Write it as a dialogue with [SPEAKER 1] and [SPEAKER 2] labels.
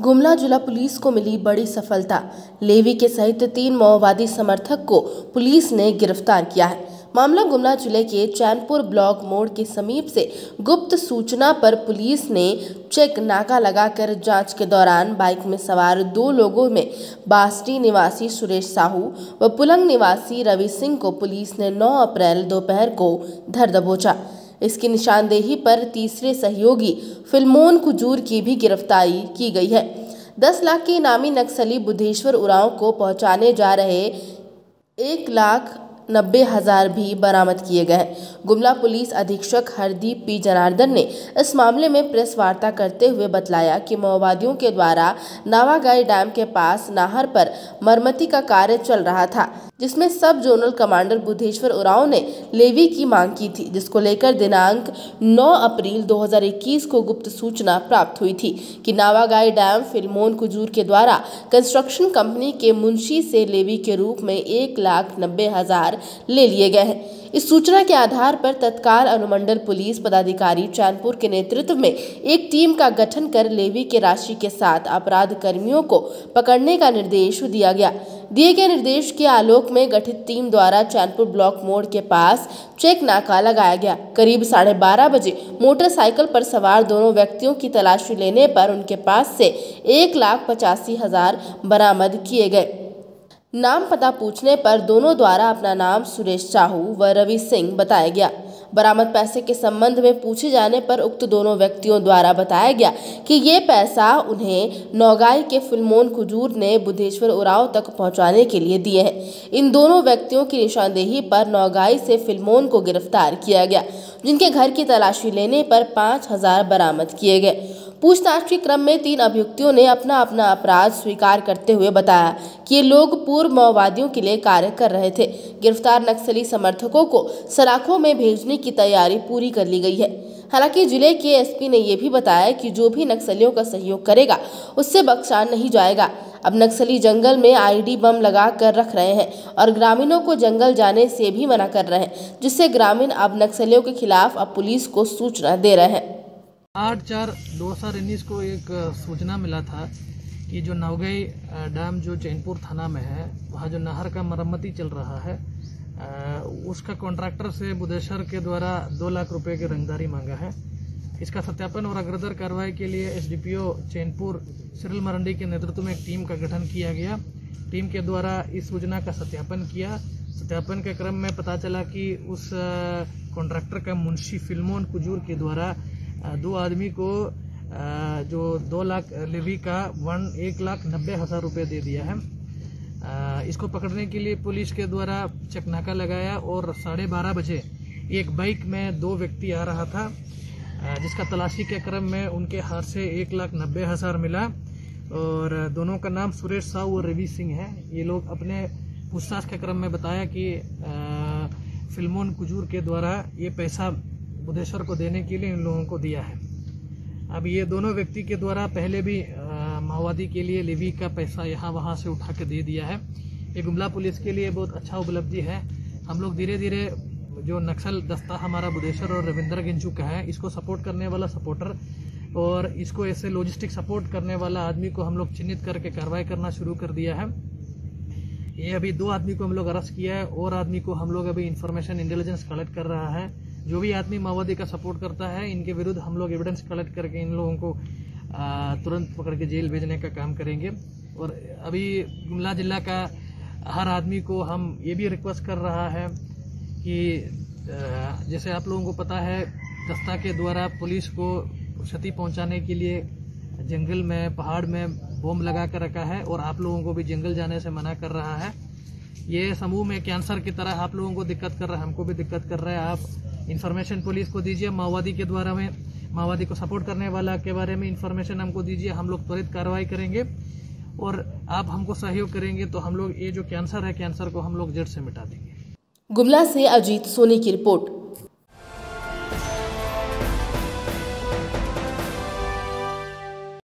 [SPEAKER 1] गुमला जिला पुलिस को मिली बड़ी सफलता। लेवी के सहित तीन माओवादी समर्थक को पुलिस ने गिरफ़्तार किया है। मामला गुमला ज़िले के चैनपुर ब्लॉक मोड़ के समीप से गुप्त सूचना पर पुलिस ने चेक नाका लगाकर जाँच के दौरान बाइक में सवार दो लोगों में बास्टी निवासी सुरेश साहू व पुलंग निवासी रवि सिंह को पुलिस ने 9 अप्रैल दोपहर को धर दबोचा। इसकी निशानदेही पर तीसरे सहयोगी फिल्मोन कुजूर की भी गिरफ्तारी की गई है। दस लाख के इनामी नक्सली बुद्धेश्वर उरांव को पहुँचाने जा रहे एक लाख नब्बे हज़ार भी बरामद किए गए हैं। गुमला पुलिस अधीक्षक हरदीप पी. जनार्दन ने इस मामले में प्रेस वार्ता करते हुए बतलाया कि माओवादियों के द्वारा नावागाई डैम के पास नाहर पर मरम्मती का कार्य चल रहा था। जिसमें सब जोनल कमांडर बुद्धेश्वर उराव ने लेवी की मांग की थी, जिसको लेकर दिनांक 9 अप्रैल 2021 को गुप्त सूचना प्राप्त हुई थी कि नावागाई डैम फिल्मोन कुजूर के द्वारा कंस्ट्रक्शन कंपनी के मुंशी से लेवी के रूप में एक लाख नब्बे हज़ार ले लिए गए हैं। इस सूचना के आधार पर तत्काल अनुमंडल पुलिस पदाधिकारी चैनपुर के नेतृत्व में एक टीम का गठन कर लेवी के राशि के साथ अपराध कर्मियों को पकड़ने का निर्देश दिया गया। दिए गए निर्देश के आलोक में गठित टीम द्वारा चैनपुर ब्लॉक मोड़ के पास चेक नाका लगाया गया। करीब साढ़े बारह बजे मोटरसाइकिल पर सवार दोनों व्यक्तियों की तलाशी लेने पर उनके पास से एक लाख पचासी हज़ार बरामद किए गए। नाम पता पूछने पर दोनों द्वारा अपना नाम सुरेश साहू व रवि सिंह बताया गया। बरामद पैसे के संबंध में पूछे जाने पर उक्त दोनों व्यक्तियों द्वारा बताया गया कि ये पैसा उन्हें नौगाई के फिल्मोन खुजूर ने बुद्धेश्वर उराव तक पहुँचाने के लिए दिए हैं। इन दोनों व्यक्तियों की निशानदेही पर नौगाई से फिल्मोन को गिरफ़्तार किया गया, जिनके घर की तलाशी लेने पर पाँच हज़ार बरामद किए गए। पूछताछ के क्रम में तीन अभियुक्तियों ने अपना अपना अपराध स्वीकार करते हुए बताया कि ये लोग पूर्व माओवादियों के लिए कार्य कर रहे थे। गिरफ़्तार नक्सली समर्थकों को सराखों में भेजने की तैयारी पूरी कर ली गई है। हालाँकि ज़िले के एसपी ने यह भी बताया कि जो भी नक्सलियों का सहयोग करेगा, उससे बख्शा नहीं जाएगा। अब नक्सली जंगल में आईडी बम लगा कर रख रहे हैं और ग्रामीणों को जंगल जाने से भी मना कर रहे हैं, जिससे ग्रामीण अब नक्सलियों के खिलाफ अब पुलिस को सूचना दे रहे हैं।
[SPEAKER 2] आठ चार दो हज़ार उन्नीस को एक सूचना मिला था कि जो नवगई डैम जो चैनपुर थाना में है, वहाँ जो नहर का मरम्मती चल रहा है उसका कॉन्ट्रैक्टर से बुधेश्वर के द्वारा दो लाख रुपए की रंगदारी मांगा है। इसका सत्यापन और अग्रदर कार्रवाई के लिए एस एसडीपीओ चैनपुर सिरल मरंडी के नेतृत्व में एक टीम का गठन किया गया। टीम के द्वारा इस सूचना का सत्यापन किया। सत्यापन के क्रम में पता चला कि उस कॉन्ट्रैक्टर का मुंशी फिल्मोन कुजूर के द्वारा दो आदमी को जो दो लाख लेवी का वन, एक लाख नब्बे हज़ार रुपये दे दिया है। इसको पकड़ने के लिए पुलिस के द्वारा चकनाका लगाया और साढ़े बारह बजे एक बाइक में दो व्यक्ति आ रहा था जिसका तलाशी के क्रम में उनके हाथ से एक लाख नब्बे हज़ार मिला। और दोनों का नाम सुरेश साहू और रवि सिंह है। ये लोग अपने पूछताछ के क्रम में बताया कि फिल्मोन कुजूर के द्वारा ये पैसा बुधेश्वर को देने के लिए इन लोगों को दिया है। अब ये दोनों व्यक्ति के द्वारा पहले भी माओवादी के लिए लेवी का पैसा यहाँ वहाँ से उठा के दे दिया है। ये गुमला पुलिस के लिए बहुत अच्छा उपलब्धि है। हम लोग धीरे धीरे जो नक्सल दस्ता हमारा बुधेश्वर और रविंद्र गिंजू का है, इसको सपोर्ट करने वाला सपोर्टर और इसको ऐसे लॉजिस्टिक सपोर्ट करने वाला आदमी को हम लोग चिन्हित करके कार्रवाई करना शुरू कर दिया है। ये अभी दो आदमी को हम लोग अरेस्ट किया है और आदमी को हम लोग अभी इंफॉर्मेशन इंटेलिजेंस कलेक्ट कर रहा है। जो भी आदमी माओवादी का सपोर्ट करता है, इनके विरुद्ध हम लोग एविडेंस कलेक्ट करके इन लोगों को तुरंत पकड़ के जेल भेजने का काम करेंगे। और अभी गुमला जिला का हर आदमी को हम ये भी रिक्वेस्ट कर रहा है कि जैसे आप लोगों को पता है, दस्ता के द्वारा पुलिस को क्षति पहुँचाने के लिए जंगल में, पहाड़ में बम लगा कर रखा है और आप लोगों को भी जंगल जाने से मना कर रहा है। ये समूह में कैंसर की तरह आप लोगों को दिक्कत कर रहा है, हमको भी दिक्कत कर रहा है। आप इन्फॉर्मेशन पुलिस को दीजिए। माओवादी के द्वारा में, माओवादी को सपोर्ट करने वाला के बारे में इन्फॉर्मेशन हमको दीजिए। हम लोग त्वरित कार्रवाई करेंगे और आप हमको सहयोग करेंगे तो हम लोग ये जो कैंसर है कैंसर को हम लोग जड़ से मिटा देंगे।
[SPEAKER 1] गुमला से अजीत सोनी की रिपोर्ट।